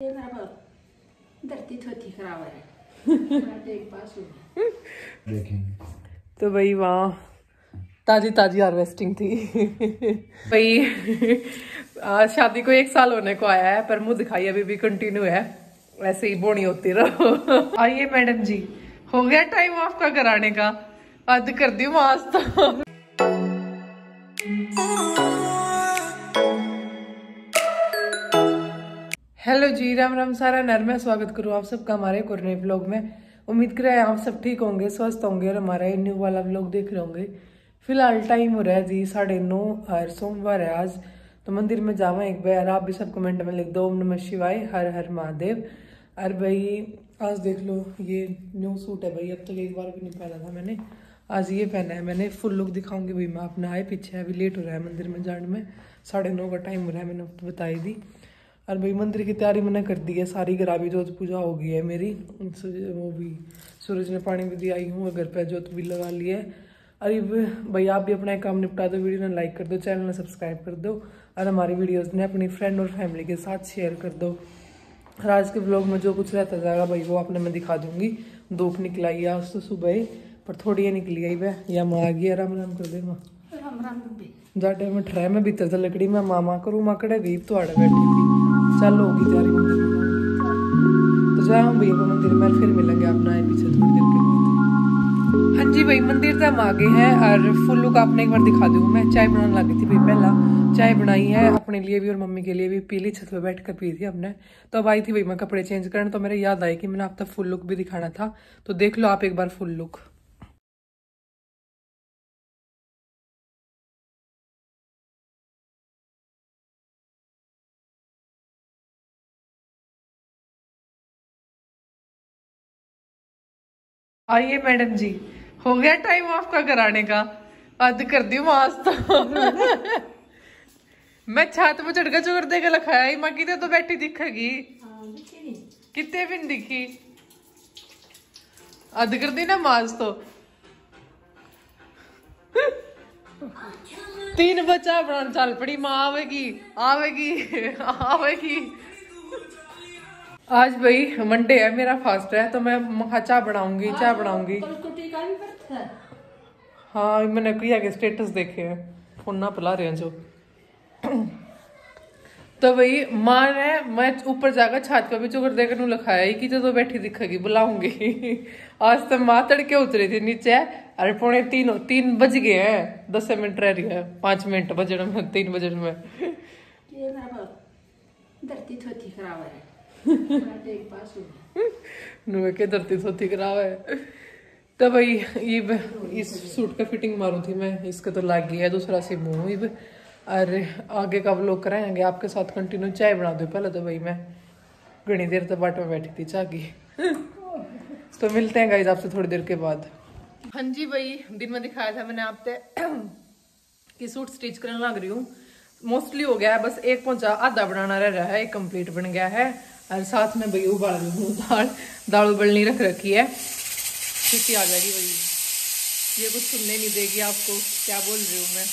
ये मेरा धरती थोती खराब है तो एक पास हूँ देखेंगे तो भाई वहाँ ताजी ताजी हार्वेस्टिंग थी. भाई शादी को एक साल होने को आया है पर मुँह दिखाई अभी भी कंटिन्यू है. ऐसे ही बोनी होती रहो. आइए मैडम जी हो गया टाइम आपका कराने का. अद कर दी मास हेलो जी, राम राम, सारा नर में स्वागत करूँ आप सबका हमारे नए ब्लॉग में। उम्मीद कर आप सब ठीक होंगे, स्वस्थ होंगे और हमारा ये न्यू वाला ब्लॉग देख रहे होंगे। फ़िलहाल टाइम हो रहा है जी, साढ़े नौ और सोमवार है आज। तो मंदिर में जावा एक बार, आप भी सब कमेंट में लिख दो, ओम नमः शिवाय, हर हर महादेव। और भाई, आज देख लो, ये न्यू सूट है भाई, अब तक एक बार भी नहीं पहना था मैंने। आज ये पहना है मैंने फुल लुक दिखाऊँगी भाई मैं अपना। आए पीछे अभी लेट हो रहा है मंदिर में जाने में। साढ़े नौ का टाइम हो रहा है, मैंने बताई दी। और भाई मंदिर की तैयारी मैंने कर दी है सारी ग्रावी जोत पूजा हो गई है मेरी वो भी सूरज ने पानी भी दिया आई हूँ घर पर जोत भी लगा ली है। अरे भाई आप भी अपना एक काम निपटा दो वीडियो ने लाइक कर दो चैनल ने सब्सक्राइब कर दो और हमारी वीडियोस ने अपनी फ्रेंड और फैमिली के साथ शेयर कर दो। और आज के ब्लॉग में जो कुछ रहता जाएगा भाई वो आपने मैं दिखा दूँगी। धूप निकल आई है आज तो सुबह ही पर थोड़ी ही निकली आई वह या माँ आ गई आराम आराम कर दे माँ। राम राम डुबे जाटे में ठहरा मैं भीतर था लकड़ी में मामा करूँ माकड़े भी तो आड़े बैठी थी चल होगी तैयारी मंदिर तो जाए हम भैया मंदिर में फिर मिलेंगे अपना आए पीछे थोड़ी देर के बाद हाँ जी भाई मंदिर तो हम आ गए हैं और फुल लुक आपने एक बार दिखा दूँ मैं चाय बनाने लगी थी भाई पहला चाय बनाई है अपने लिए भी और मम्मी के लिए भी पीली छत पर बैठ कर पी थी हमने तो अब आई थी भाई मैं कपड़े चेंज करने तो मेरे याद आई कि मैंने आप तक फुल लुक भी दिखाना था तो देख लो आप एक बार फुल लुक आइए मैडम जी हो गया टाइम आपका कराने का? हद कर दी मास तो। मैं छत में चढ़ के चुकर दे के लखाया ही माँ कितने तो बैठी दिखेगी? कितने भी नहीं। दिखी? अद कर दी ना मास तो। तीन बच्चा बनाने चल पड़ी माँ आवेगी आवेगी आवेगी। आज भाई मंडे है मेरा फास्ट है तो मैं चाय बनाऊँगी चाय बनाऊँगी। भी पड़ता है। हाँ मैंने किया के स्टेटस देखे हैं फ़ोन ना पिला रहे हैं जो। तो भाई माँ ने मैं ऊपर जाकर छत पे भी चुकर देकर लिखाया ही कि जो तो बैठी दिखेगी बुलाऊँगी। आज तो माँ तड़के उतरी थी नीचे अरे पौने तीन तीन बज गए हैं दस मिनट रह रही है पाँच मिनट बजने में तीन बजने में। ये मेरा धरती थोती खराब है। तो नुए के धरती सोती खराब है। तो भाई ये इस सूट का फिटिंग मारू थी मैं। इसका तो लाग गया, दूसरा सी मुँह इब। और आगे का लोग कराएँगे? आपके साथ कंटिन्यू चाय बना दो पहले तो भाई मैं। घनी देर तक बाट में बैठी थी की। तो मिलते हैं गाइज़ आपसे थोड़ी देर के बाद। हाँ जी भाई, दिन में दिखाया था मैंने आपसे कि सूट स्टिच करने लग रही हूँ। मोस्टली हो गया है, बस एक पहुँचा आधा बनाना रह रहा है, एक कंप्लीट बन गया है। और साथ में भाई उबाल रही हूँ दाल। दाल उबलनी रख रखी है। छुट्टी आ जाएगी भाई। ये कुछ सुनने नहीं देगी आपको। क्या बोल रही हूँ मैं?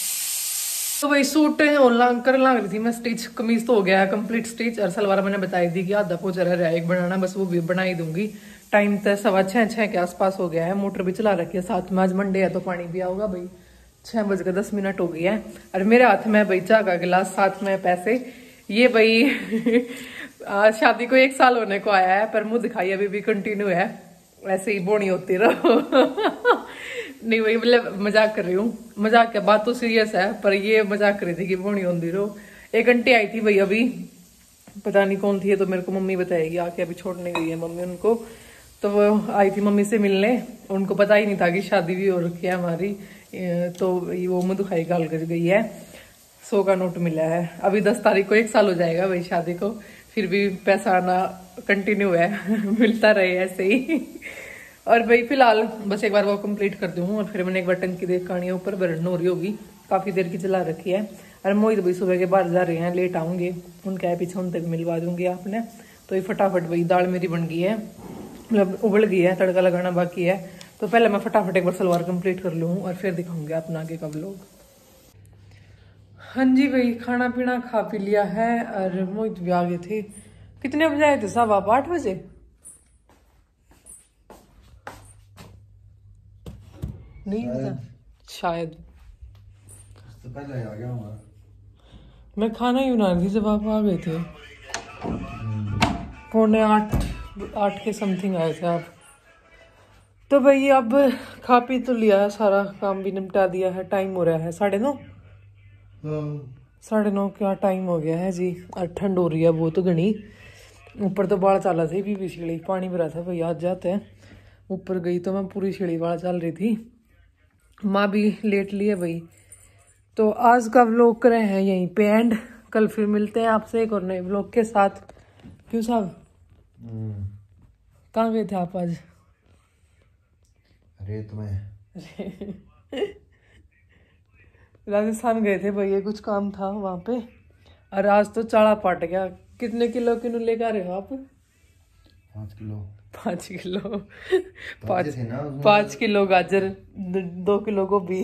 तो भाई सूट ऑनलाइन कर लग रही थी मैं स्टिच। कमीज तो हो गया है कंप्लीट स्टिच और सलवार मैंने बताई दी कि आधा पोचा रह रहा है, एक बनाना, बस वो भी बनाई दूँगी। टाइम तो सवा छः छः के आसपास हो गया है। मोटर भी चला रखी है साथ में। आज मंडे है तो पानी भी आऊगा भाई। छः बज के दस मिनट हो गई है। और मेरे हाथ में भाई चाह का गिलास, साथ में पैसे। ये भाई आज शादी को एक साल होने को आया है, पर मुँह दिखाई अभी भी कंटिन्यू है। ऐसे ही बोनी होती रहो। नहीं, वही मतलब मज़ाक कर रही हूँ। मज़ाक क्या बात तो सीरियस है, पर ये मज़ाक कर रही थी कि बोनी होती रहो। एक घंटे आई थी भाई अभी। पता नहीं कौन थी तो मेरे को मम्मी बताएगी, आके अभी छोड़ने गई है मम्मी उनको। तो वो आई थी मम्मी से मिलने। उनको पता ही नहीं था कि शादी भी हो रखी है हमारी। तो वो मुँह दुखाई गाल कर गई है। सौ का नोट मिला है। अभी दस तारीख को एक साल हो जाएगा भाई शादी को। फिर भी पैसा आना कंटिन्यू है, मिलता रहे ऐसे ही। और भाई, फ़िलहाल बस एक बार वो कंप्लीट कर दूँ और फिर मैंने एक बार टंकी देख करनी है, ऊपर बर्डन हो रही होगी। काफ़ी देर की चला रखी है। और मोहित भाई सुबह के बाहर जा रहे हैं लेट आऊँगे। उनके आए पीछे उनसे तक मिलवा दूँगी आपने। तो ये फटाफट भाई, दाल मेरी बन गई है। मतलब उबल गई है, तड़का लगाना बाकी है। तो पहले मैं फटाफट एक बार सलवार कंप्लीट कर लूँ और फिर दिखाऊँगी अपना आगे का लोग हाँ जी भाई खाना पीना खा पी लिया है और मोहित भी आ गए थे कितने बजे आए थे साहब आप आठ बजे नहीं पता शायद तो पहले आ गया मैं खाना ही बना रही थी जब आप आ गए थे पौने आठ आठ के समथिंग आए थे आप तो भाई अब खा पी तो लिया है सारा काम भी निपटा दिया है टाइम हो रहा है साढ़े नौ साढ़े नौ क्या टाइम हो गया है जी? ठंड हो रही है वो तो घनी। ऊपर तो बाढ़ चाला थी भी छिड़ी। पानी भरा था भाई आज जाते हैं। ऊपर गई तो मैं पूरी छिड़ी बाढ़ चल रही थी। माँ भी लेट ली है भाई। तो आज का व्लॉग करे हैं यहीं पे एंड कल फिर मिलते हैं आपसे एक और नए व्लॉग के साथ। क्यों साहब? कहाँ गए थे आप आज? रेत में। राजस्थान गए थे भैया कुछ काम था वहाँ पे। और आज तो चाड़ा पट गया। कितने किलो किलो लेकर आ रहे हो आप? पाँच किलो। पाँच किलो। पाँच पाँच किलो गाजर दो किलो गोभी।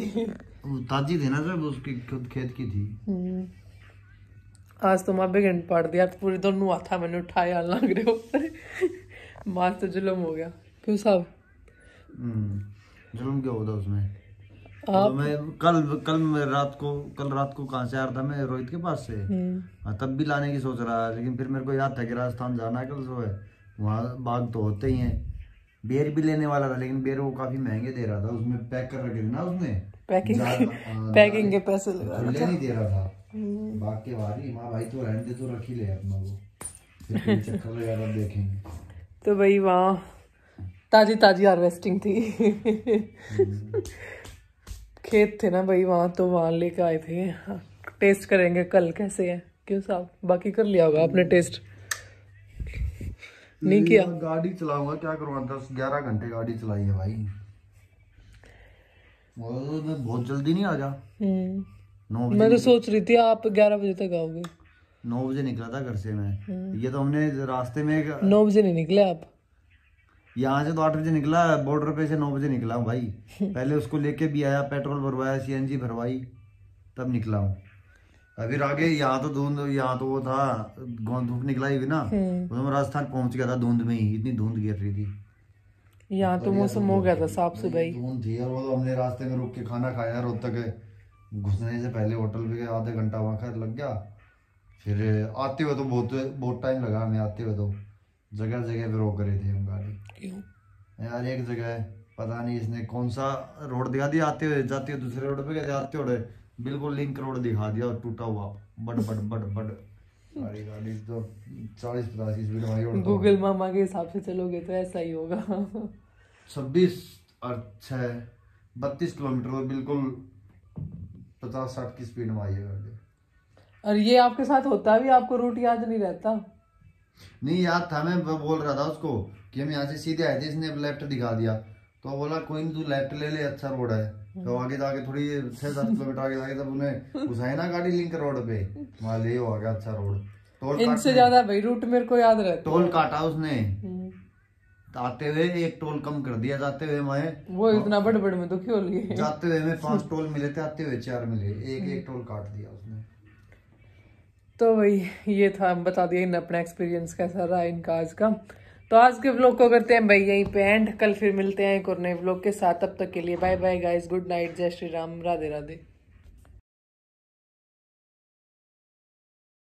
ताजी थे ना जब उसकी खुद खेत की थी। हम्म। आज तो माँ बेगन पाट दिया तो पूरी दोनों हाथा मैंने उठाया लग रहे ऊपर माँ तो जुलम हो गया। क्यों साहब? जुलम क्या होता उसमें? तो मैं कल कल मैं रात को कल रात को कहाँ से आ रहा था मैं रोहित के पास से। हम्म, हाँ, तब भी लाने की सोच रहा है लेकिन फिर मेरे को याद था कि राजस्थान जाना है कल सुबह। वहाँ बाग तो होते ही हैं। बेर भी लेने वाला था लेकिन बेर वो काफ़ी महँगे दे रहा था उसमें पैक कर रखे ना उसने। पैकिंग पैकिंग के पैसे लगा खुले नहीं दे रहा था। बाग के बाहर ही। माँ भाई तो रहने दे तो रख ही ले अपना वो। फिर चक्कर लगा तब देखेंगे। तो भाई वहाँ ताजी ताजी हार्वेस्टिंग थी खेत थे ना भाई वहाँ तो वहाँ लेके आए थे। टेस्ट करेंगे कल कैसे है। क्यों साहब? बाकी कर लिया होगा आपने टेस्ट। नहीं किया? गाड़ी चलाऊँगा क्या करूँगा दस ग्यारह घंटे गाड़ी चलाई है भाई। मैं बहुत जल्दी नहीं आ जा। हम्म, नौ मैं तो सोच रही थी आप ग्यारह बजे तक आओगे। नौ बजे निकला था घर से मैं। ये तो हमने रास्ते में नौ बजे नहीं निकले आप? यहाँ से तो आठ बजे निकला बॉर्डर पे से नौ बजे निकला हूँ भाई। पहले उसको लेके भी आया पेट्रोल भरवाया सीएनजी भरवाई तब निकला हूँ। अभी आगे यहाँ तो धुंध यहाँ तो वो था गौ- धूप निकला ही हुई ना हम्म। तो राजस्थान पहुँच गया था धुंध में ही इतनी धुंध गिर रही थी। यहाँ तो मौसम हो गया था साफ़ सुबह ही धुंध थी और वो तो हमने रास्ते में रुक के खाना खाया रोहतक घुसने से पहले होटल पे आधे घंटा वहाँ खैर लग गया। फिर आते हुए तो बहुत बहुत टाइम लगा हमें आते हुए तो। जगह जगह पे रोक रहे थे हम गाड़ी। क्यों? यार एक जगह है पता नहीं इसने कौन सा रोड दिखा दिया आते हुए जाते हुए दूसरे रोड पे गए आते हुए बिल्कुल लिंक रोड दिखा दिया और टूटा हुआ। बड़ बड़ बड़ बड़। सारी गाड़ी तो चालीस पचास की स्पीड हमारी गूगल मामा के हिसाब से चलोगे तो ऐसा ही होगा। छब्बीस और छः बत्तीस किलोमीटर बिल्कुल पचास साठ की स्पीड में आई है गाड़ी। और ये आपके साथ होता भी आपको रूट याद नहीं रहता? नहीं याद था मैं बोल रहा था उसको कि हम यहाँ से सीधे आए थे इसने लेफ़्ट दिखा दिया। तो बोला कोई नहीं तू लेफ़्ट ले ले अच्छा रोड है। तो आगे जाके थोड़ी छह सात किलोमीटर आगे जाके तब उन्हें घुसाई ना गाड़ी लिंक रोड पे। वहाँ ले वो आ गया अच्छा रोड टोल इनसे ज़्यादा भाई रूट मेरे को याद रहता टोल काटा उसने। हम्म, आते हुए एक टोल कम कर दिया जाते हुए मैं वो इतना बड़ बड़ में दुखी हो लिए? जाते हुए में पाँच टोल मिले थे आते हुए चार मिले। एक एक टोल काट दिया उसने। तो वही, ये था, बता दिया इन अपना एक्सपीरियंस कैसा रहा इनका आज का। तो आज के व्लॉग को करते हैं भाई यहीं पे एंड कल फिर मिलते हैं एक और नए व्लॉग के साथ। अब तक के लिए bye bye guys good night जय श्री राम, राधे राधे।